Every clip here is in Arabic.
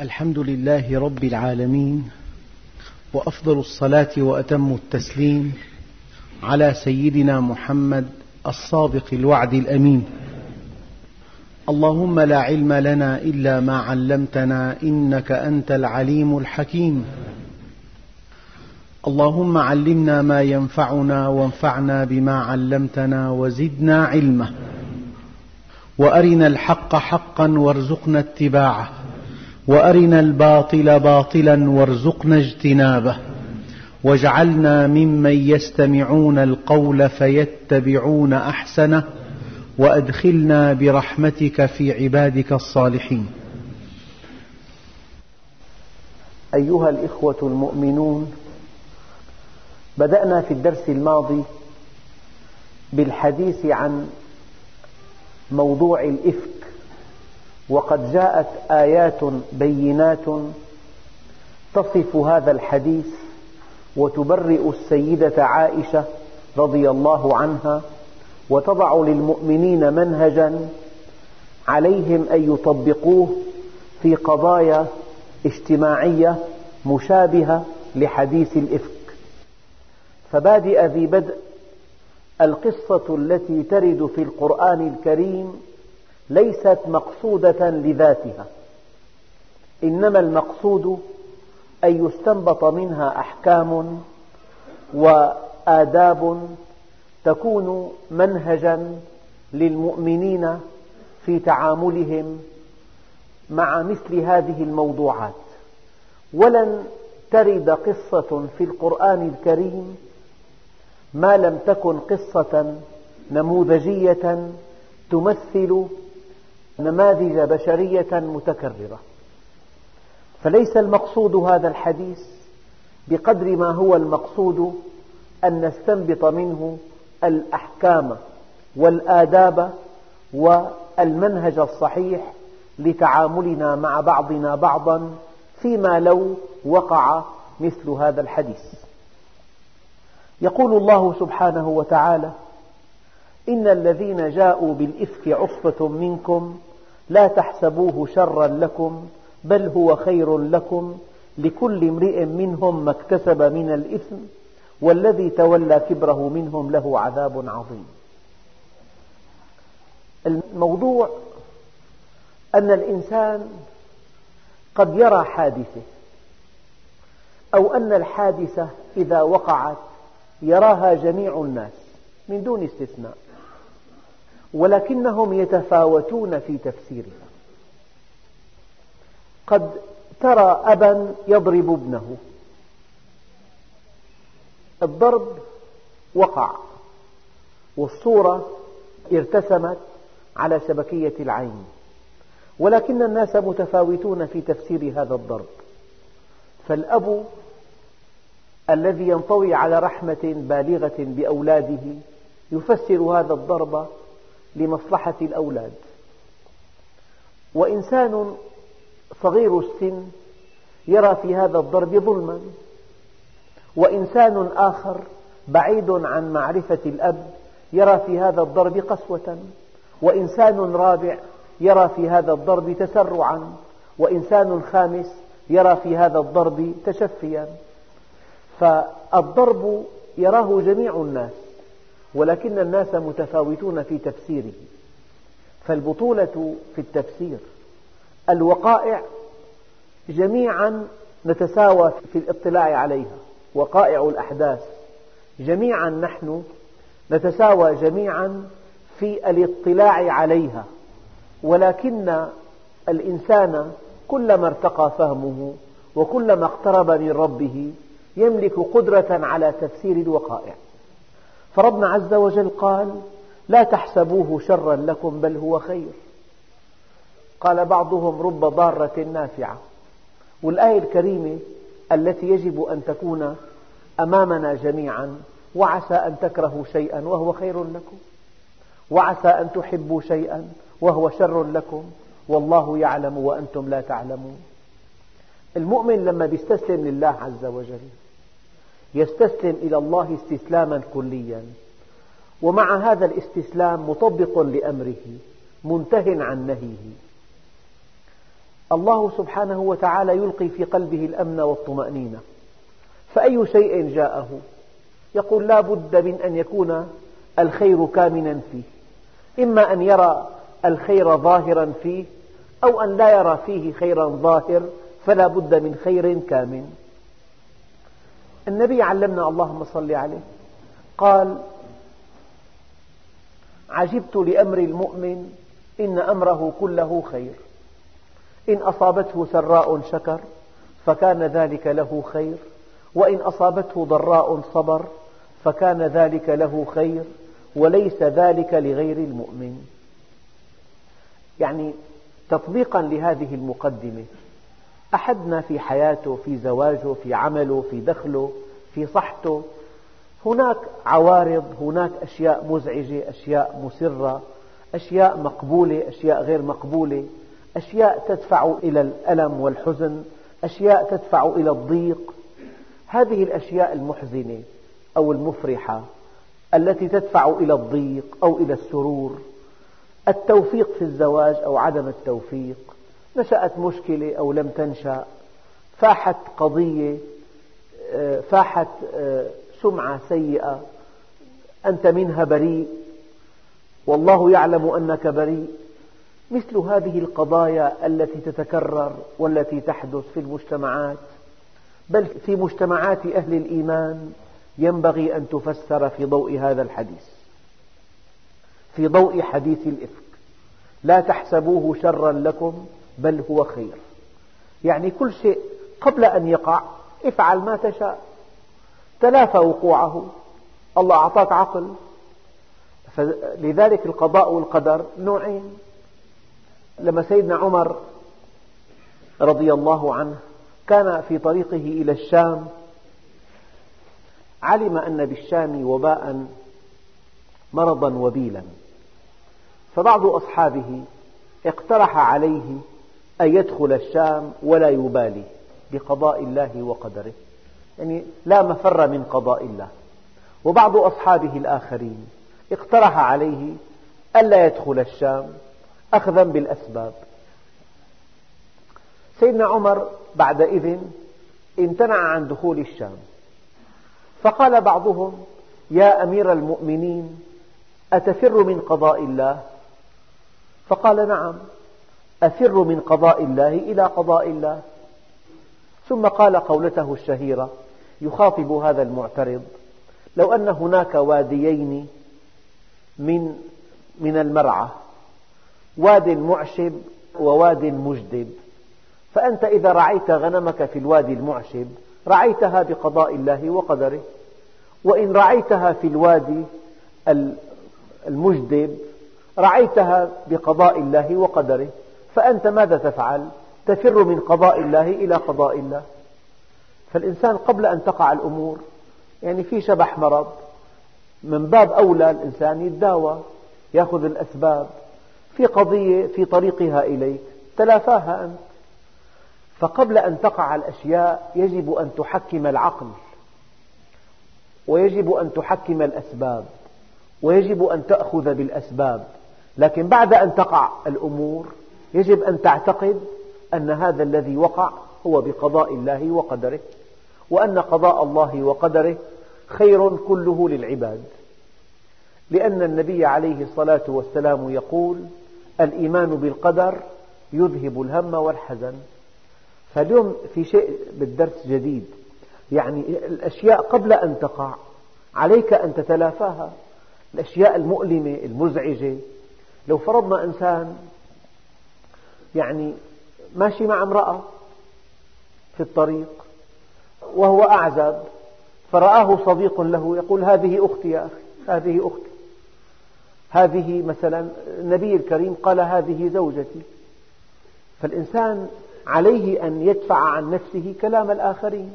الحمد لله رب العالمين وأفضل الصلاة وأتم التسليم على سيدنا محمد الصادق الوعد الأمين. اللهم لا علم لنا إلا ما علمتنا إنك أنت العليم الحكيم. اللهم علمنا ما ينفعنا وانفعنا بما علمتنا وزدنا علما. وأرنا الحق حقا وارزقنا اتباعه. وأرنا الباطل باطلا وارزقنا اجتنابه. واجعلنا ممن يستمعون القول فيتبعون أحسنه وأدخلنا برحمتك في عبادك الصالحين. أيها الإخوة المؤمنون بدأنا في الدرس الماضي بالحديث عن موضوع الإفك. وقد جاءت آيات بينات تصف هذا الحديث وتبرئ السيدة عائشة رضي الله عنها وتضع للمؤمنين منهجا عليهم أن يطبقوه في قضايا اجتماعية مشابهة لحديث الإفك. فبادئ ذي بدء القصة التي ترد في القرآن الكريم ليست مقصودة لذاتها. إنما المقصود أن يستنبط منها أحكام وآداب تكون منهجا للمؤمنين في تعاملهم مع مثل هذه الموضوعات. ولن ترد قصة في القرآن الكريم ما لم تكن قصة نموذجية تمثل نماذج بشرية متكررة. فليس المقصود هذا الحديث بقدر ما هو المقصود أن نستنبط منه الأحكام والآداب والمنهج الصحيح لتعاملنا مع بعضنا بعضا فيما لو وقع مثل هذا الحديث. يقول الله سبحانه وتعالى إن الذين جاءوا بالإفك عصبة منكم لا تحسبوه شرا لكم بل هو خير لكم لكل امرئ منهم ما اكتسب من الإثم والذي تولى كبره منهم له عذاب عظيم. الموضوع أن الإنسان قد يرى حادثة أو أن الحادثة إذا وقعت يراها جميع الناس من دون استثناء. ولكنهم يتفاوتون في تفسيرها. قد ترى أبا يضرب ابنه. الضرب وقع والصورة ارتسمت على شبكية العين. ولكن الناس متفاوتون في تفسير هذا الضرب. فالأب الذي ينطوي على رحمة بالغة بأولاده يفسر هذا الضرب لمصلحة الأولاد. وإنسان صغير السن يرى في هذا الضرب ظلما. وإنسان آخر بعيد عن معرفة الأب يرى في هذا الضرب قسوة. وإنسان رابع يرى في هذا الضرب تسرعا. وإنسان خامس يرى في هذا الضرب تشفيا. فالضرب يراه جميع الناس. ولكن الناس متفاوتون في تفسيره. فالبطولة في التفسير الوقائع جميعا نتساوى في الاطلاع عليها وقائع الأحداث. جميعا نحن نتساوى جميعا في الاطلاع عليها ولكن الإنسان كلما ارتقى فهمه وكلما اقترب من ربه يملك قدرة على تفسير الوقائع. فربنا عز وجل قال لا تحسبوه شرا لكم بل هو خير. قال بعضهم رب ضارة نافعة. والآية الكريمة التي يجب أن تكون أمامنا جميعا وعسى أن تكرهوا شيئا وهو خير لكم. وعسى أن تحبوا شيئا وهو شر لكم. والله يعلم وأنتم لا تعلمون. المؤمن لما يستسلم لله عز وجل يستسلم إلى الله استسلاما كليا. ومع هذا الاستسلام مطبق لأمره منته عن نهيه. الله سبحانه وتعالى يلقي في قلبه الأمن والطمأنينة. فأي شيء جاءه؟ يقول لا بد من أن يكون الخير كامنا فيه. إما أن يرى الخير ظاهرا فيه أو أن لا يرى فيه خيرا ظاهر فلا بد من خير كامن. النبي علمنا اللهم صل عليه. قال عجبت لأمر المؤمن إن أمره كله خير. إن أصابته سراء شكر فكان ذلك له خير وإن أصابته ضراء صبر فكان ذلك له خير وليس ذلك لغير المؤمن. يعني تطبيقا لهذه المقدمة. أحدنا في حياته في زواجه في عمله في دخله في صحته. هناك عوارض هناك أشياء مزعجة أشياء مسرة أشياء مقبولة أشياء غير مقبولة. أشياء تدفع إلى الألم والحزن أشياء تدفع إلى الضيق. هذه الأشياء المحزنة أو المفرحة التي تدفع إلى الضيق أو إلى السرور. التوفيق في الزواج أو عدم التوفيق. نشأت مشكلة أو لم تنشأ فاحت قضية فاحت سمعة سيئة أنت منها بريء والله يعلم أنك بريء. مثل هذه القضايا التي تتكرر والتي تحدث في المجتمعات بل في مجتمعات أهل الإيمان ينبغي أن تفسر في ضوء هذا الحديث في ضوء حديث الإفك. لا تحسبوه شرا لكم بل هو خير. يعني كل شيء قبل أن يقع افعل ما تشاء. تلافى وقوعه. الله أعطاك عقل. لذلك القضاء والقدر نوعين. لما سيدنا عمر رضي الله عنه كان في طريقه إلى الشام علم أن بالشام وباء مرضا وبيلا. فبعض أصحابه اقترح عليه أن يدخل الشام ولا يبالي بقضاء الله وقدره. يعني لا مفر من قضاء الله. وبعض أصحابه الآخرين اقترح عليه ألا يدخل الشام أخذا بالأسباب. سيدنا عمر بعد إذن امتنع عن دخول الشام. فقال بعضهم يا أمير المؤمنين أتفر من قضاء الله؟ فقال نعم. أفر من قضاء الله إلى قضاء الله. ثم قال قولته الشهيرة يخاطب هذا المعترض لو أن هناك واديين من من المرعى واد معشب وواد مجدب فأنت إذا رعيت غنمك في الوادي المعشب رعيتها بقضاء الله وقدره. وإن رعيتها في الوادي المجدب رعيتها بقضاء الله وقدره. فأنت ماذا تفعل؟ تفر من قضاء الله إلى قضاء الله. فالإنسان قبل أن تقع الأمور يعني في شبح مرض من باب أولى الإنسان يتداوى يأخذ الأسباب في قضية في طريقها إليك تلافاها أنت. فقبل أن تقع الأشياء يجب أن تحكم العقل ويجب أن تحكم الأسباب ويجب أن تأخذ بالأسباب. لكن بعد أن تقع الأمور يجب أن تعتقد أن هذا الذي وقع هو بقضاء الله وقدره وأن قضاء الله وقدره خير كله للعباد. لأن النبي عليه الصلاة والسلام يقول الإيمان بالقدر يذهب الهم والحزن. فاليوم في شيء بالدرس جديد يعني الأشياء قبل أن تقع عليك أن تتلافاها الأشياء المؤلمة المزعجة. لو فرضنا إنسان يعني ماشي مع امرأة في الطريق وهو أعزب فرآه صديق له يقول هذه أختي يا أخي هذه أختي. هذه مثلا النبي الكريم قال هذه زوجتي. فالإنسان عليه أن يدفع عن نفسه كلام الآخرين.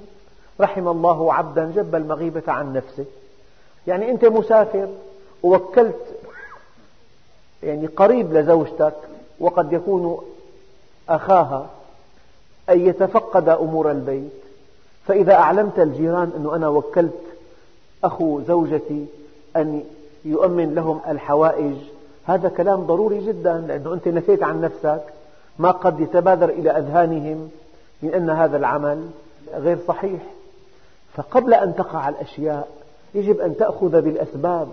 رحم الله عبدا جب المغيبة عن نفسه. يعني أنت مسافر ووكلت يعني قريب لزوجتك وقد يكون أخاها أن يتفقد أمور البيت فإذا أعلمت الجيران أن أنا وكلت أخو زوجتي أن يؤمن لهم الحوائج هذا كلام ضروري جدا لأنه أنت نفيت عن نفسك ما قد يتبادر إلى أذهانهم من أن هذا العمل غير صحيح. فقبل أن تقع الأشياء يجب أن تأخذ بالأسباب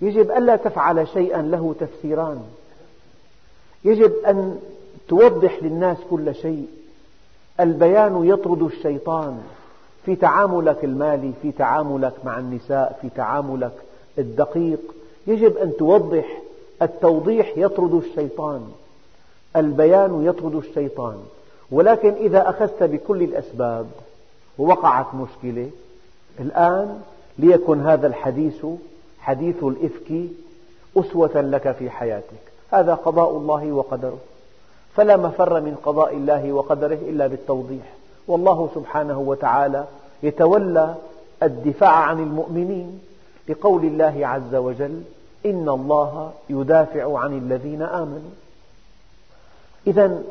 يجب ألا تفعل شيئا له تفسيران يجب أن توضح للناس كل شيء. البيان يطرد الشيطان في تعاملك المالي في تعاملك مع النساء في تعاملك الدقيق. يجب أن توضح. التوضيح يطرد الشيطان. البيان يطرد الشيطان. ولكن إذا أخذت بكل الأسباب ووقعت مشكلة الآن ليكن هذا الحديث حديث الإفك أسوة لك في حياتك. هذا قضاء الله وقدره. فلا مفر من قضاء الله وقدره إلا بالتوضيح. والله سبحانه وتعالى يتولى الدفاع عن المؤمنين لقول الله عز وجل إن الله يدافع عن الذين آمنوا. إذا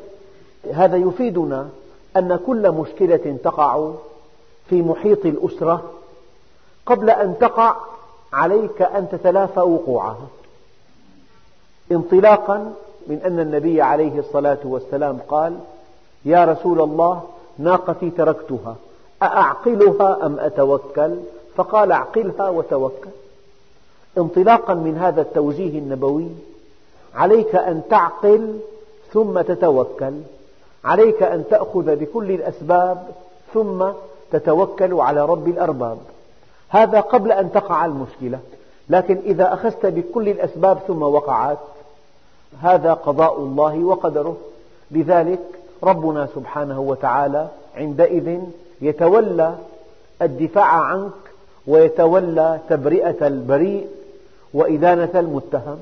هذا يفيدنا أن كل مشكلة تقع في محيط الأسرة قبل أن تقع عليك أن تتلافى وقوعها. انطلاقا من أن النبي عليه الصلاة والسلام قال يا رسول الله ناقتي تركتها. أأعقلها أم أتوكل? فقال أعقلها وتوكل. انطلاقا من هذا التوجيه النبوي عليك أن تعقل ثم تتوكل. عليك أن تأخذ بكل الأسباب ثم تتوكل على رب الأرباب. هذا قبل أن تقع المشكلة. لكن إذا أخذت بكل الأسباب ثم وقعت هذا قضاء الله وقدره. لذلك ربنا سبحانه وتعالى عندئذ يتولى الدفاع عنك ويتولى تبرئة البريء وإدانة المتهم.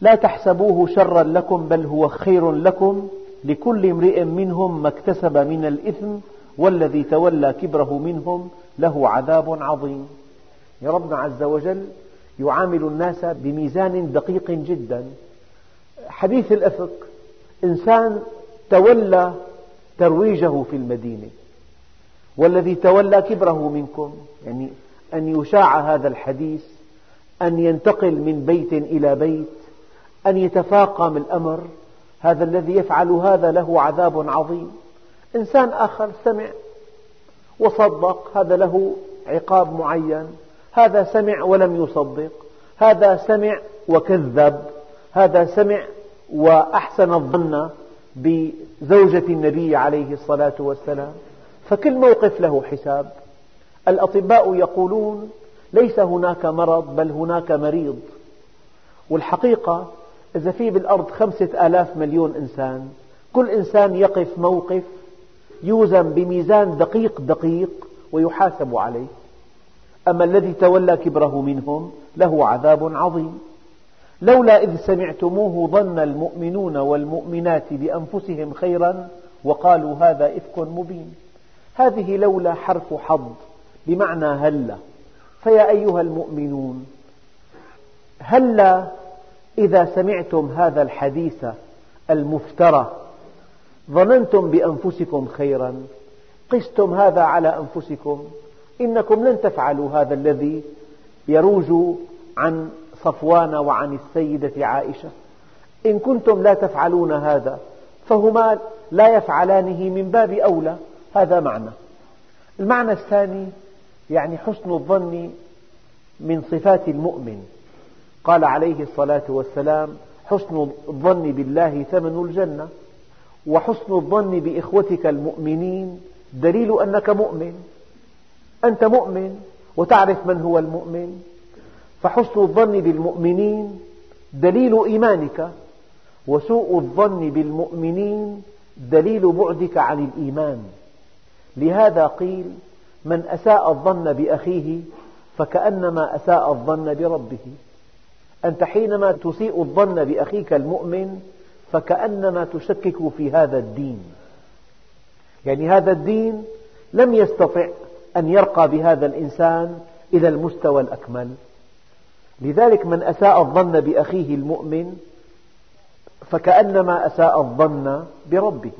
لا تحسبوه شرا لكم بل هو خير لكم لكل امرئ منهم ما اكتسب من الإثم والذي تولى كبره منهم له عذاب عظيم. يا ربنا عز وجل يعامل الناس بميزان دقيق جدا. حديث الأفك إنسان تولى ترويجه في المدينة. والذي تولى كبره منكم يعني أن يشاع هذا الحديث أن ينتقل من بيت إلى بيت أن يتفاقم الأمر. هذا الذي يفعل هذا له عذاب عظيم. إنسان آخر سمع وصدق هذا له عقاب معين. هذا سمع ولم يصدق هذا سمع وكذب هذا سمع وأحسن الظن بزوجة النبي عليه الصلاة والسلام فكل موقف له حساب. الأطباء يقولون ليس هناك مرض بل هناك مريض. والحقيقة إذا في بالأرض خمسة آلاف مليون إنسان كل إنسان يقف موقف يوزن بميزان دقيق دقيق ويحاسب عليه. أما الذي تولى كبره منهم له عذاب عظيم. لولا إذ سمعتموه ظن المؤمنون والمؤمنات بأنفسهم خيرا وقالوا هذا إفك مبين. هذه لولا حرف حظ بمعنى هلا فيا أيها المؤمنون هلا إذا سمعتم هذا الحديث المفترى ظننتم بأنفسكم خيرا قستم هذا على أنفسكم إنكم لن تفعلوا هذا الذي يروج عن صفوان وعن السيدة عائشة. إن كنتم لا تفعلون هذا فهما لا يفعلانه من باب أولى. هذا معنى. المعنى الثاني يعني حسن الظن من صفات المؤمن. قال عليه الصلاة والسلام حسن الظن بالله ثمن الجنة وحسن الظن بإخوتك المؤمنين دليل أنك مؤمن. أنت مؤمن وتعرف من هو المؤمن. فحسن الظن بالمؤمنين دليل إيمانك وسوء الظن بالمؤمنين دليل بعدك عن الإيمان. لهذا قيل من أساء الظن بأخيه فكأنما أساء الظن بربه. أنت حينما تسيء الظن بأخيك المؤمن فكأنما تشكك في هذا الدين. يعني هذا الدين لم يستطع أن يرقى بهذا الإنسان إلى المستوى الأكمل. لذلك من أساء الظن بأخيه المؤمن فكأنما أساء الظن بربه.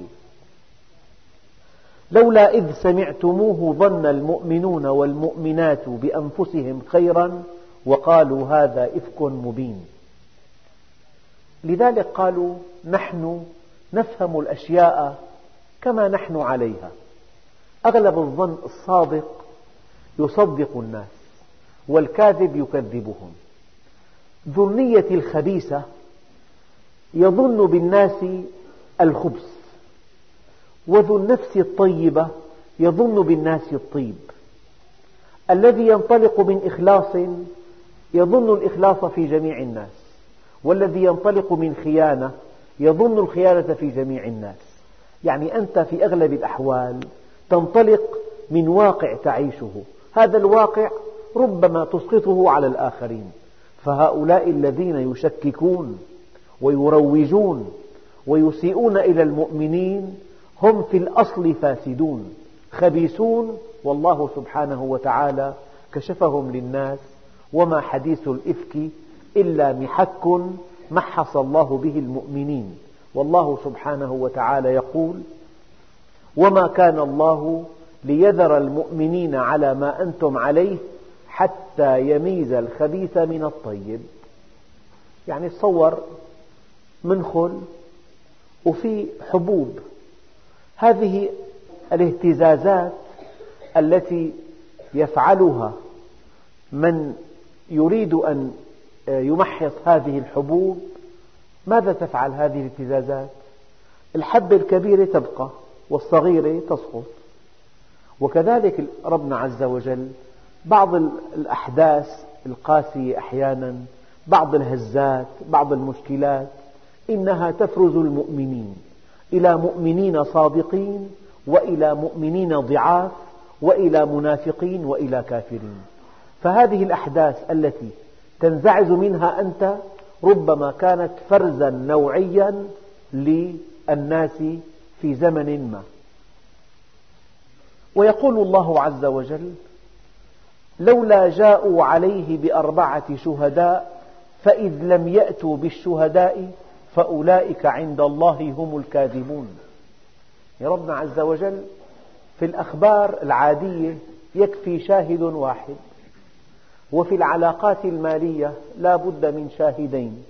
لولا إذ سمعتموه ظن المؤمنون والمؤمنات بأنفسهم خيرا وقالوا هذا إفك مبين. لذلك قالوا نحن نفهم الأشياء كما نحن عليها. أغلب الظن الصادق يصدق الناس والكاذب يكذبهم. النية الخبيثة يظن بالناس الخبث وذو النفس الطيبة يظن بالناس الطيب. الذي ينطلق من إخلاص يظن الإخلاص في جميع الناس والذي ينطلق من خيانة يظن الخيانة في جميع الناس. يعني أنت في أغلب الأحوال تنطلق من واقع تعيشه. هذا الواقع ربما تسقطه على الآخرين. فهؤلاء الذين يشككون ويروجون ويسيئون إلى المؤمنين هم في الأصل فاسدون. خبيثون والله سبحانه وتعالى كشفهم للناس وما حديث الإفك إلا محك محص الله به المؤمنين. والله سبحانه وتعالى يقول وما كان الله ليذر المؤمنين على ما أنتم عليه حتى يميز الخبيث من الطيب. يعني تصور منخل وفي حبوب. هذه الاهتزازات التي يفعلها من يريد أن يمحص هذه الحبوب ماذا تفعل هذه الاهتزازات؟ الحبة الكبيرة تبقى. والصغيرة تسقط. وكذلك ربنا عز وجل بعض الأحداث القاسية أحيانا بعض الهزات بعض المشكلات إنها تفرز المؤمنين إلى مؤمنين صادقين وإلى مؤمنين ضعاف وإلى منافقين وإلى كافرين. فهذه الأحداث التي تنزعج منها أنت ربما كانت فرزا نوعيا للناس في زمن ما. ويقول الله عز وجل لولا جاءوا عليه بأربعة شهداء فإذ لم يأتوا بالشهداء فأولئك عند الله هم الكاذبون. يا ربنا عز وجل في الأخبار العادية يكفي شاهد واحد وفي العلاقات المالية لا بد من شاهدين.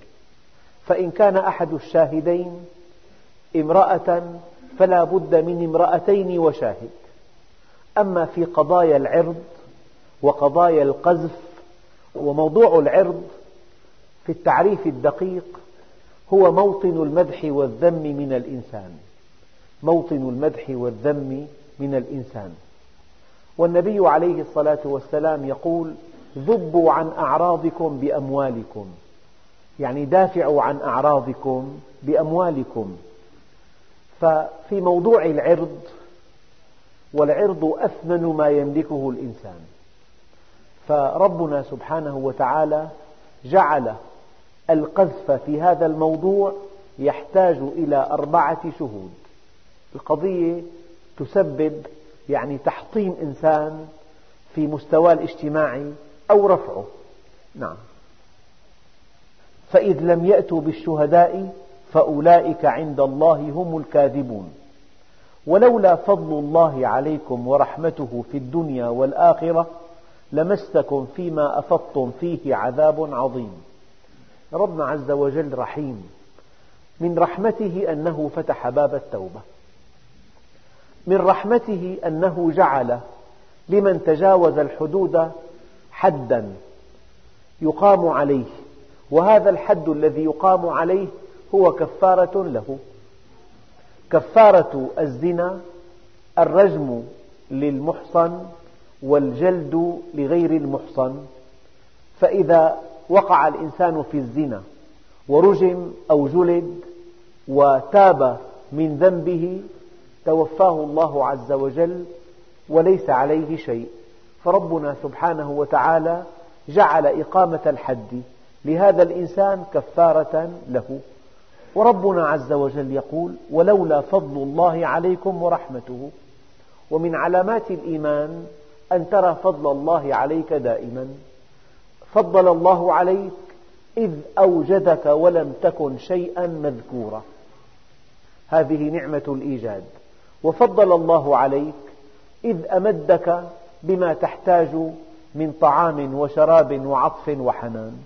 فإن كان أحد الشاهدين امرأة فلا بد من امرأتين وشاهد. أما في قضايا العرض وقضايا القذف وموضوع العرض في التعريف الدقيق هو موطن المدح والذم من الإنسان. موطن المدح والذم من الإنسان. والنبي عليه الصلاة والسلام يقول ذبوا عن أعراضكم بأموالكم. يعني دافعوا عن أعراضكم بأموالكم. ففي موضوع العرض والعرض أثمن ما يملكه الإنسان. فربنا سبحانه وتعالى جعل القذف في هذا الموضوع يحتاج إلى أربعة شهود. القضية تسبب يعني تحطيم إنسان في مستواه الاجتماعي أو رفعه. نعم. فإذ لم يأتوا بالشهداء فأولئك عند الله هم الكاذبون. ولولا فضل الله عليكم ورحمته في الدنيا والآخرة لمستكم فيما أفضتم فيه عذاب عظيم. ربنا عز وجل رحيم. من رحمته أنه فتح باب التوبة. من رحمته أنه جعل لمن تجاوز الحدود حدا يقام عليه. وهذا الحد الذي يقام عليه هو كفارة له. كفارة الزنا الرجم للمحصن والجلد لغير المحصن. فإذا وقع الإنسان في الزنا ورجم أو جلد وتاب من ذنبه توفاه الله عز وجل وليس عليه شيء. فربنا سبحانه وتعالى جعل إقامة الحد لهذا الإنسان كفارة له. وربنا عز وجل يقول ولولا فضل الله عليكم ورحمته ومن علامات الإيمان أن ترى فضل الله عليك دائما. فضل الله عليك إذ أوجدك ولم تكن شيئا مذكورا. هذه نعمة الإيجاد. وفضل الله عليك إذ أمدك بما تحتاج من طعام وشراب وعطف وحنان.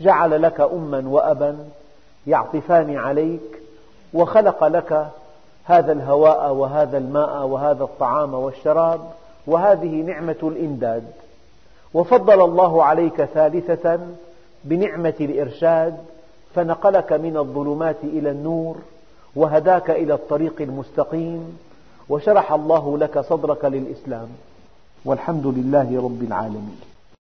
جعل لك أما وأبا يعطفان عليك وخلق لك هذا الهواء وهذا الماء وهذا الطعام والشراب وهذه نعمة الإمداد. وفضل الله عليك ثالثة بنعمة الإرشاد فنقلك من الظلمات إلى النور وهداك إلى الطريق المستقيم وشرح الله لك صدرك للإسلام. والحمد لله رب العالمين.